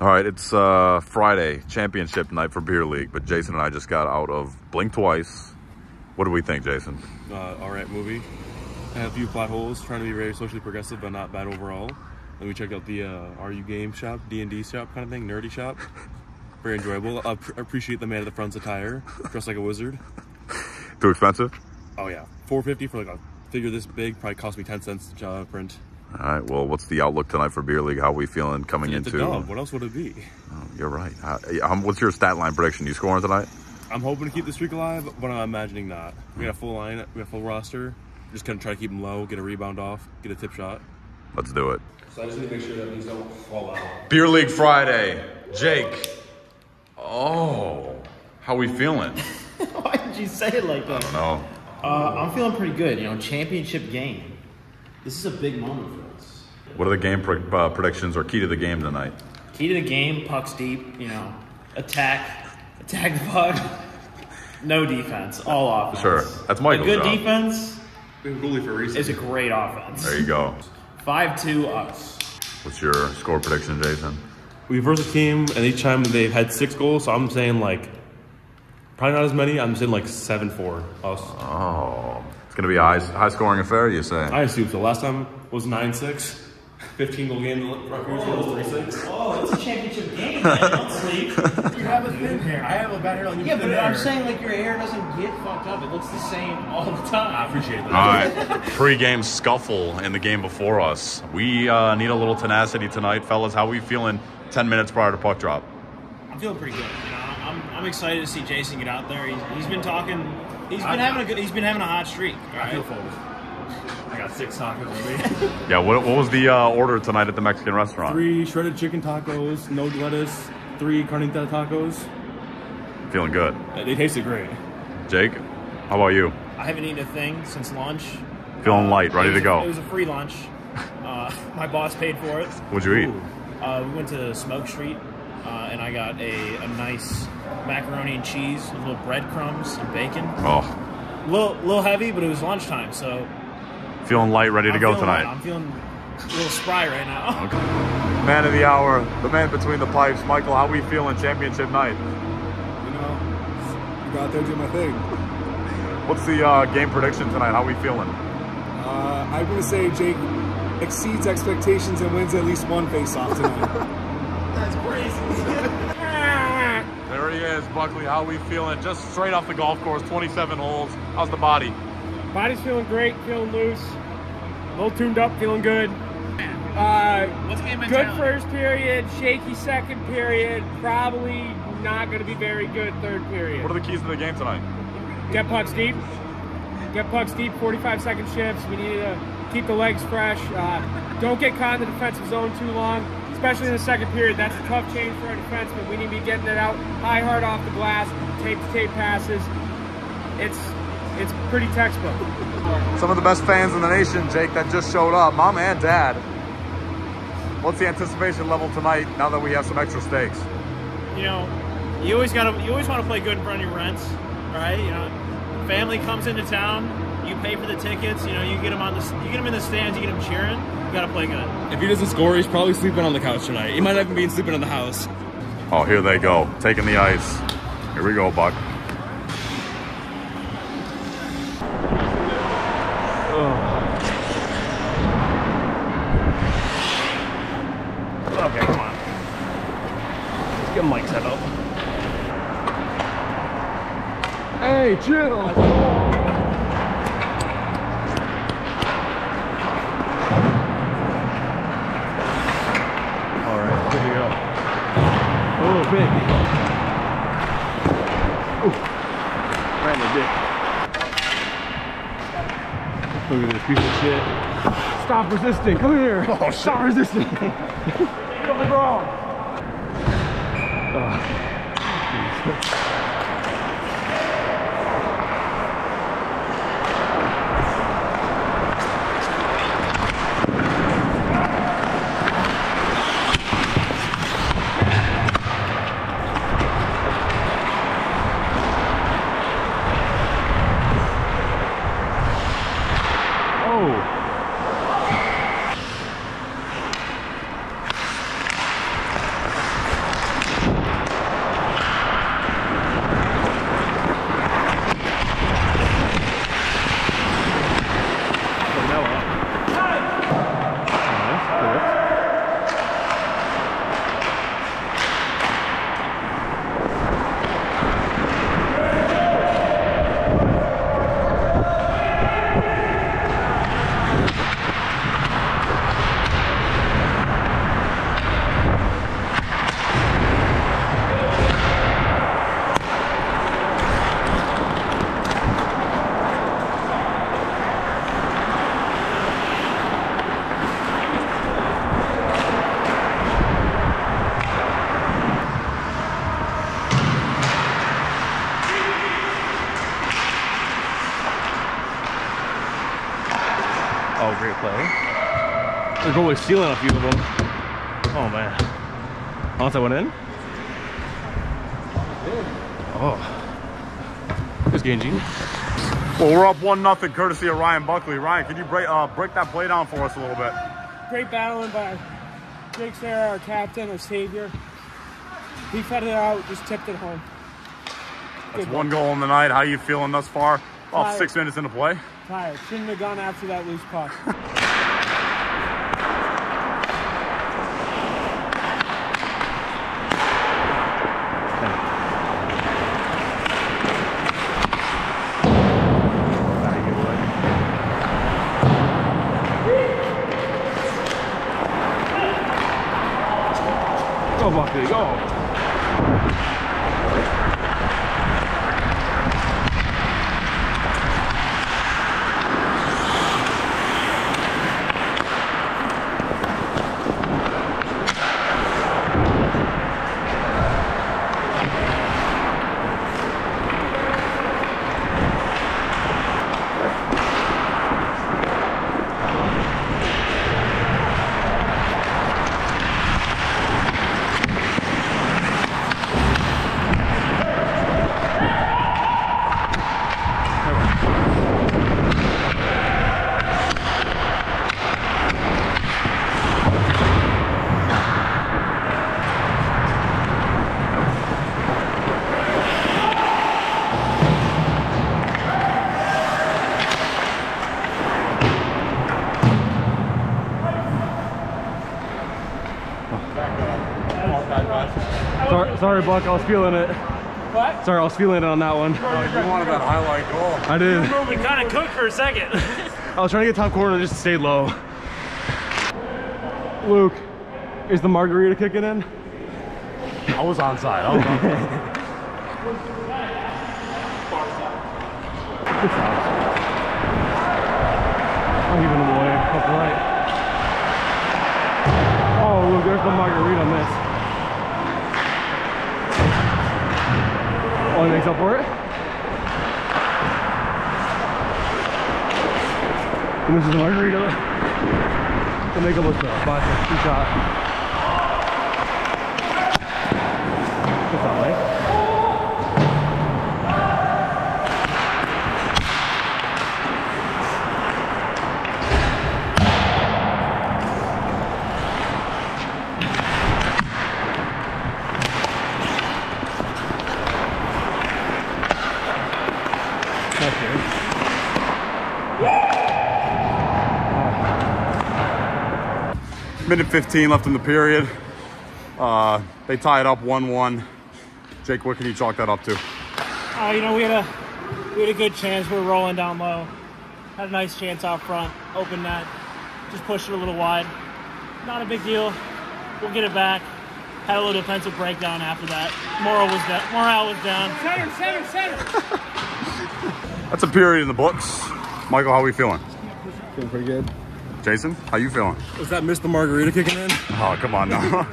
All right, it's uh, Friday, championship night for Beer League, but Jason and I just got out of Blink Twice. What do we think, Jason? Uh, all right movie. I have a few plot holes, trying to be very socially progressive, but not bad overall. Then we checked out the uh, RU Game Shop, D&D shop kind of thing, nerdy shop. Very enjoyable. I pr- appreciate the man at the front's attire, dressed like a wizard. Too expensive? Oh yeah, 450 for like a figure this big probably cost me 10 cents to uh, print. All right, well, what's the outlook tonight for Beer League? How are we feeling coming It's a into? dub. What else would it be? Oh, you're right. Uh, um, what's your stat line prediction? You scoring tonight? I'm hoping to keep the streak alive, but I'm imagining not. We got a full line, we got a full roster. Just gonna try to keep them low, get a rebound off, get a tip shot. Let's do it. So I just need to make sure that these don't fall out. Beer League Friday. Jake. Oh, how we feeling? Why did you say it like that? I don't Uh, I'm feeling pretty good. You know, championship game. This is a big moment for us. What are the game pre- uh, predictions or key to the game tonight? Key to the game: pucks deep. You know, attack, attack the puck. No defense, all offense. Sure. That's Michael's A good job. defense We have a goalie for a reason. is a great offense. There you go. Five-two us. What's your score prediction, Jason? We versus a team, and each time they've had six goals, so I'm saying like probably not as many. I'm saying like seven four us. Oh, it's gonna be a high, high scoring affair. You say? I assume so. Last time was nine six. 15 goal game. Rutgers was three six. Oh, it's a championship game. Man. Don't sleep. You have a thin hair. I have a bad hair like Yeah, but I'm saying like your hair doesn't get fucked up. It looks the same all the time. I appreciate All that. right. Pre-game scuffle in the game before us. We uh, need a little tenacity tonight, fellas. How are we feeling? Ten minutes prior to puck drop. I'm feeling pretty good. You know, I'm, I'm excited to see Jason get out there. He's, he's been talking. He's been having a good. He's been having a hot streak. all I feel full. I got six tacos with. Yeah. What, what was the uh, order tonight at the Mexican restaurant? Three shredded chicken tacos, no lettuce. Three carnita tacos. Feeling good. Uh, They tasted great. Jake, how about you? I haven't eaten a thing since lunch. Feeling light, ready It was to a- go. It was a free lunch. Uh, my boss paid for it. What'd you eat? Uh, we went to Smoke Street, uh, and I got a, a nice macaroni and cheese with little breadcrumbs and bacon. Oh, A little, little heavy, but it was lunchtime, so feeling light, ready to I'm go feeling- tonight. I'm feeling a little spry right now. Okay. Man of the hour, the man between the pipes, Michael. How we feeling championship night? You know, go out there and do my thing. What's the uh, game prediction tonight? How we feeling? Uh, I'm going to say Jake exceeds expectations and wins at least one face-off tonight. That's he is, Buckley. How we feeling? Just straight off the golf course, 27 holes. How's the body? Body's feeling great, feeling loose. A little tuned up, feeling good. Uh, What's game good first period, shaky second period, probably not going to be very good third period. What are the keys to the game tonight? Get pucks deep. Get pucks deep, 45 second shifts. We need to keep the legs fresh. Uh, don't get caught in the defensive zone too long, especially in the second period. That's a tough change for a defenseman. We need to be getting it out high, hard off the glass, tape to tape passes. It's it's pretty textbook. Some of the best fans in the nation, Jake, that just showed up, mom and dad. What's the anticipation level tonight now that we have some extra stakes? you know, you always gotta, you always want to play good in front of your rents, right? You know, family comes into town, you pay for the tickets, you know, you get them on the, you get them in the stands, you get them cheering. You gotta play good. If he doesn't score, he's probably sleeping on the couch tonight. He might not even be sleeping in the house. Oh, here they go, taking the ice. Here we go, Buck. Okay, come on. Let's get Mike set up. hey, chill. All right, here we go. Oh, big. Ooh. Right in the dick. Look at this piece of shit. Stop resisting. Come here. Oh, Stop resisting. Get on the ground. Oh. The goalie's stealing a few of them. Oh man. Once I went in. Oh. There's Genji. Well, we're up one nothing, courtesy of Ryan Buckley. Ryan, can you break uh, break that play down for us a little bit? Great battling by Jake Sarah, our captain, our savior. He fed it out, just tipped it home. That's Good one goal in the night. How you feeling thus far? Oh, Tired. six minutes into play. Tired. Shouldn't have gone after that loose puck. Go Buckley, go. Sorry, sorry, Buck. I was feeling it. What? Sorry, I was feeling it on that one. Oh, you wanted that highlight goal. I did. Moving kind of cooked for a second. I was trying to get top corner and just stay low. Luke, is the margarita kicking in? I was onside. I was onside. I'm giving them away. Up right. Oh, look, there's the margarita miss. He makes up for it. And this is the margarita. To make it look uh, six, two shot. Good shot, Mike. That's good. Minute 15 left in the period. Uh, they tie it up 1-1. Jake, what can you chalk that up to? Uh, you know, we had a we had a good chance. We were rolling down low. Had a nice chance out front. Open net. Just pushed it a little wide. Not a big deal. We'll get it back. Had a little defensive breakdown after that. Morale was down. Morale was down. Center, center, center. That's a period in the books. Michael, how are we feeling? Feeling pretty good. Jason, how you feeling? Was that Mr. Margarita kicking in? Oh, come on now.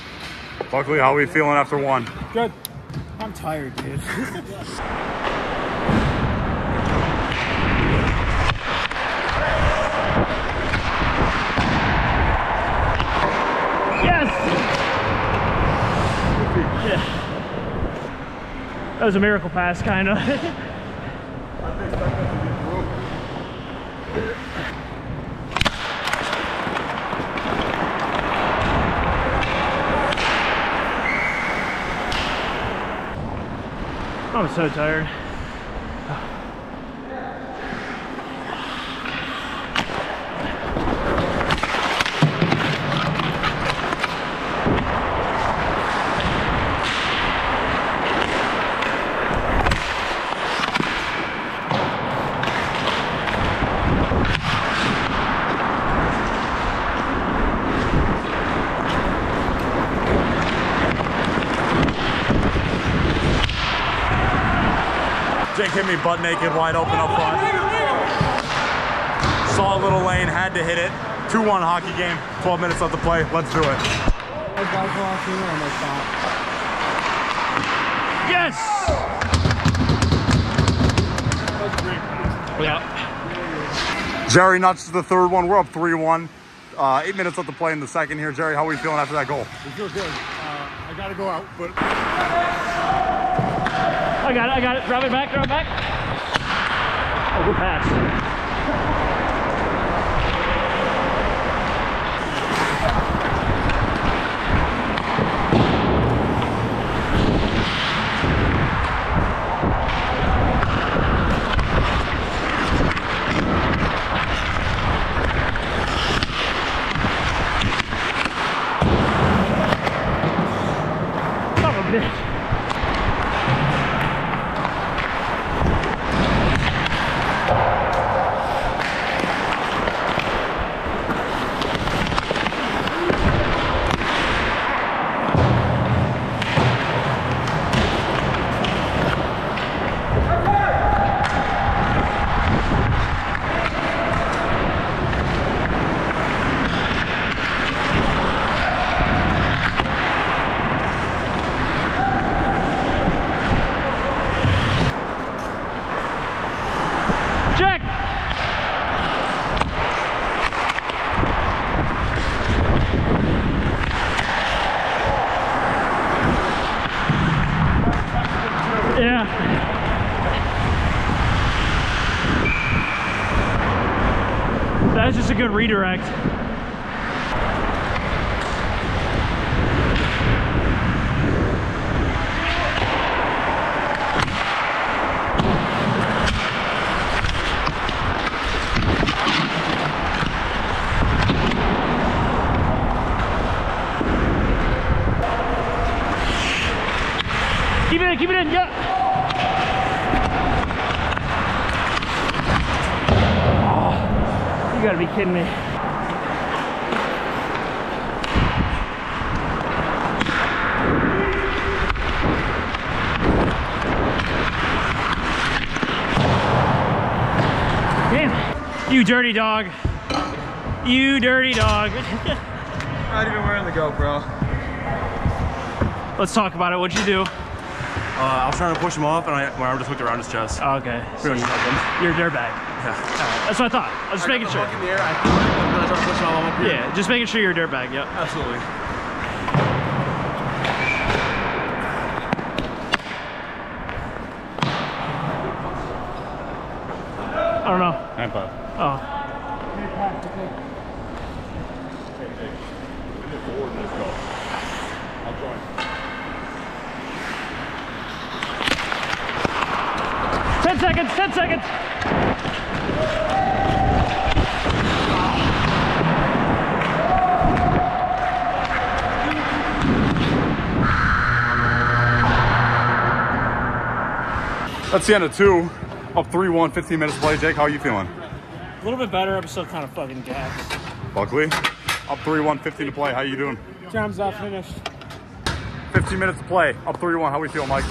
Buckley, how are we feeling after one? Good. I'm tired, dude. yes. That was a miracle pass, kind of. I'm so tired. Jake hit me butt naked, wide open up front. Saw a little lane, had to hit it. 2-1 hockey game, 12 minutes left to play. Let's do it. Yes. Yeah. Jerry nuts to the third one. We're up 3-1. Uh, eight minutes left to play in the second here. Jerry, how are we feeling after that goal? We feel good. Uh, I got to go out, but I got it, I got it. Drop it back, drop it back. Oh, good pass. Son of a bitch. Check. Yeah. That's just a redirect. Keep it in, keep it. Oh, you gotta be kidding me. Damn. You dirty dog. You dirty dog. not even wearing the GoPro. Let's talk about it. What'd you do? Uh, I was trying to push him off, and I, my arm just hooked around his chest. Okay. So Pretty much you're a dirtbag. Yeah. That's what I thought. I was just making sure. in the air, I threw it, and then I to push it all up here. Yeah, just making sure you're a dirtbag. Yep. Absolutely. I don't know. Nine five. That's the end of two. Up 3-1, 15 minutes to play. Jake, how are you feeling? A little bit better. I'm still kind of fucking gassed. Buckley, up 3-1, 15 to play. How you doing? Time's up, finished. 15 minutes to play. Up 3-1. How we feel, Mike?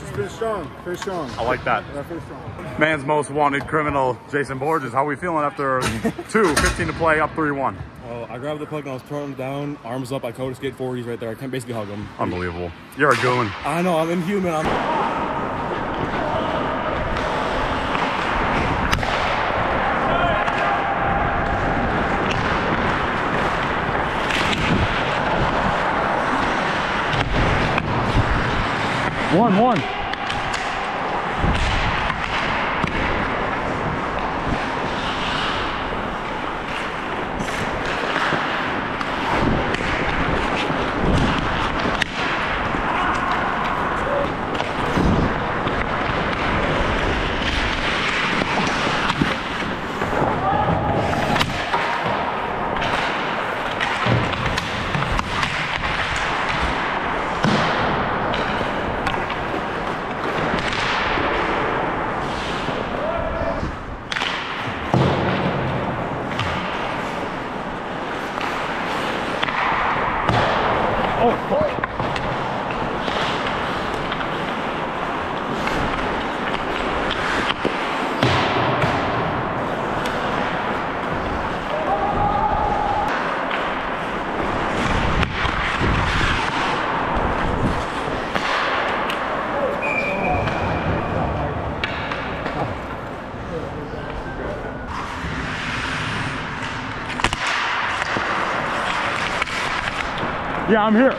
Just finish strong. Finish strong. I like that. Yeah, finish strong. Man's most wanted criminal, Jason Borges. How we feeling after two, 15 to play, up 3-1? Well, I grabbed the puck and I was throwing him down, arms up. I code skate 40s right there. I can basically hug him. Unbelievable. You're a goon. I know, I'm inhuman. I'm. One, one. I'm here.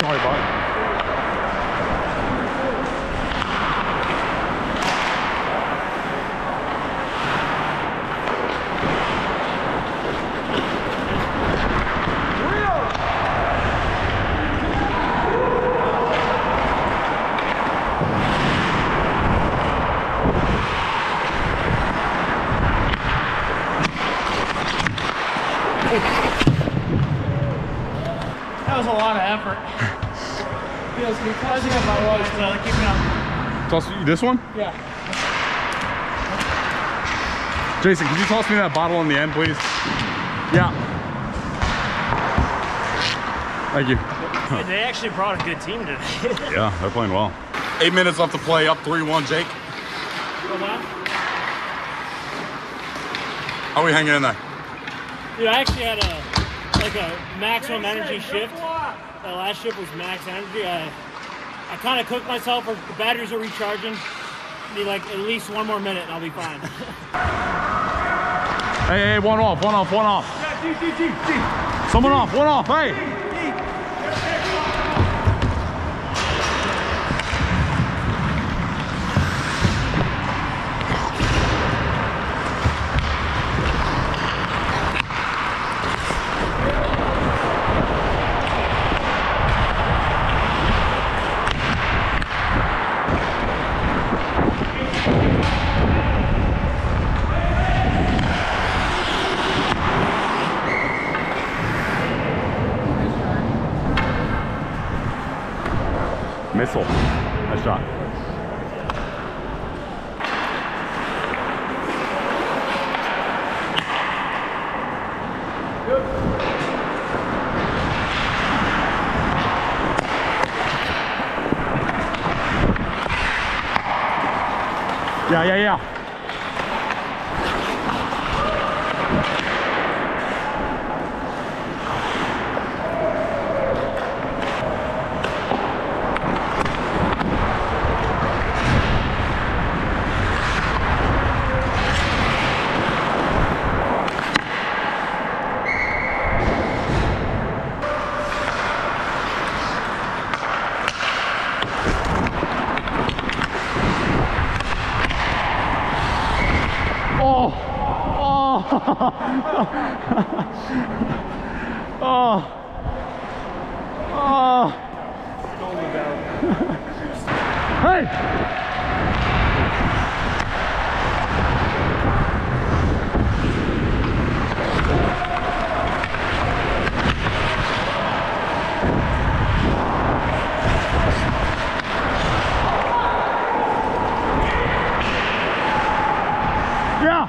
Sorry, bud. That was a lot of effort. Feels good. I think I'm my voice, so keep it up. Toss you this one? Yeah. Jason, could you toss me that bottle on the end, please? Yeah. Thank you. They actually brought a good team today. Yeah, they're playing well. Eight minutes left to play, up 3-1, Jake. Hold on. How are we hanging in there? Dude, I actually had a like a maximum energy shift. That last shift was max energy. I I kind of cooked myself. Or the batteries are recharging. Need like at least one more minute, and I'll be fine. Hey, hey, one off, one off, one off. Someone off, one off, hey. Missile. Nice shot. Yeah, yeah, yeah. Oh, oh, oh, oh. Hey! Yeah!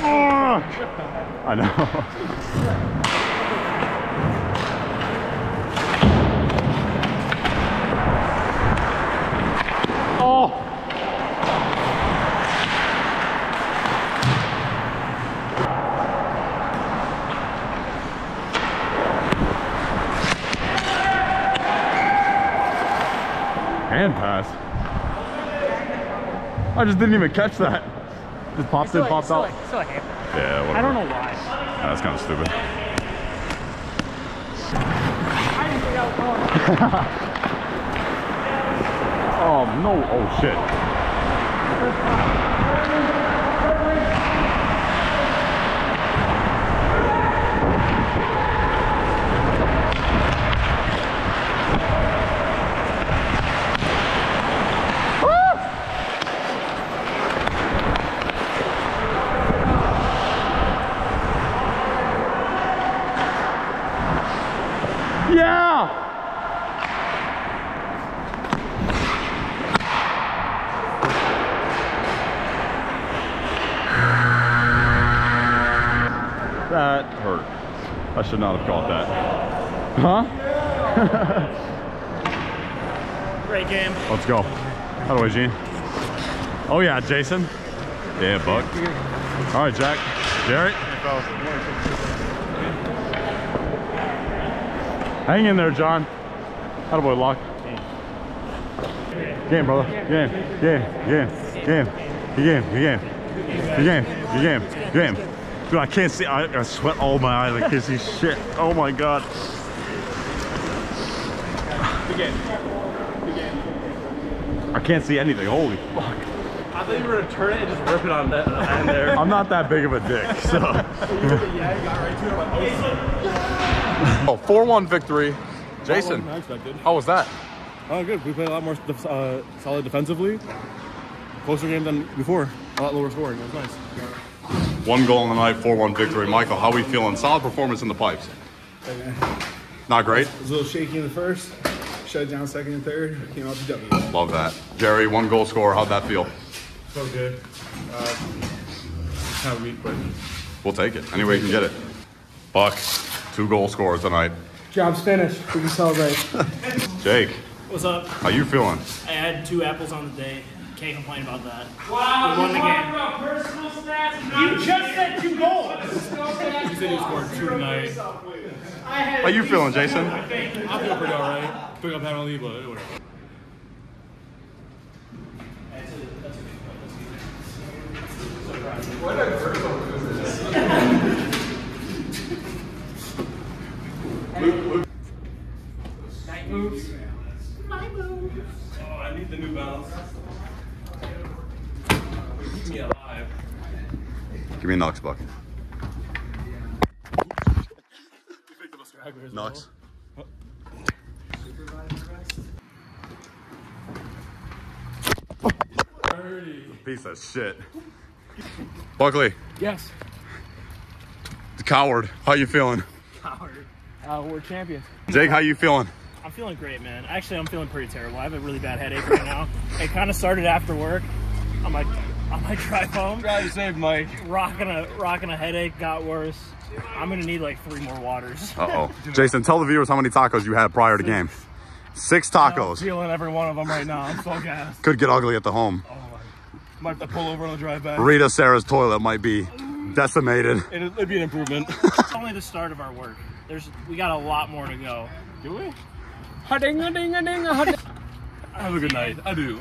Oh, I know. Oh! Hand pass. I just didn't even catch that. Just popped in, popped out. Still a. Yeah, whatever. I don't know why. That's kind of stupid. I didn't think I was going. oh no! Oh shit! Yeah! That hurt. I should not have caught that. Huh? Great game. Let's go. How do I, Gene? Oh yeah, Jason. Yeah, Buck. All right, Jack. Garrett. Hang in there, John. How boy, Lock. Game, brother. Game. Game. Game. Game. Game. Game. Game. Game. Good game. Dude, I can't see. I, I sweat all my eyes. I can't see shit. Oh my god. Begin. Begin. I can't see anything. Holy fuck. I thought you were gonna turn it and just rip it on that end there. I'm not that big of a dick, so. oh, 4-1 victory. Jason, how was that? Oh, good. We played a lot more uh, solid defensively. Closer game than before. A lot lower scoring. It was nice. One goal in the night, 4-1 victory. Michael, how are we feeling? Solid performance in the pipes. Not great? It was a little shaky in the first. Shut it down second and third. Came out the W. Love that. Jerry, one goal scorer. How'd that feel? Felt good. Uh, kind of weak, but We'll take it. Any way you can get it. Buck, two goal scorers tonight. Job's finished. We can celebrate. Jake, What's up? how you feeling? I had two apples on the day. Can't complain about that. Wow, We won the game. about personal stats. You just said two goals. you said you scored two tonight. How are you feeling, Jason? I feel pretty alright. Took a penalty, but whatever. Oh, I need the new balance. Keep me alive. Give me a Knox, Buck. Knox. Piece of shit. Buckley, Yes. the coward. How you feeling? Coward. Uh, we're champions. Jake, how you feeling? I'm feeling great, man. Actually, I'm feeling pretty terrible. I have a really bad headache right now. It kind of started after work. I'm my on my drive home, Drive safe, Mike. rocking a rocking a headache got worse. I'm gonna need like three more waters. Uh-oh. Jason, tell the viewers how many tacos you had prior to game. Six tacos. I'm tacos. feeling every one of them right now. I'm so gassed. Could get ugly at the home. Oh my! Might have to pull over on the drive back. Rita Sarah's toilet might be decimated. It'd, it'd be an improvement. It's only the start of our work. There's we got a lot more to go. Do we? Ha-ding-a-ding-a-ding-a-ha-ding. Have a good night. I do.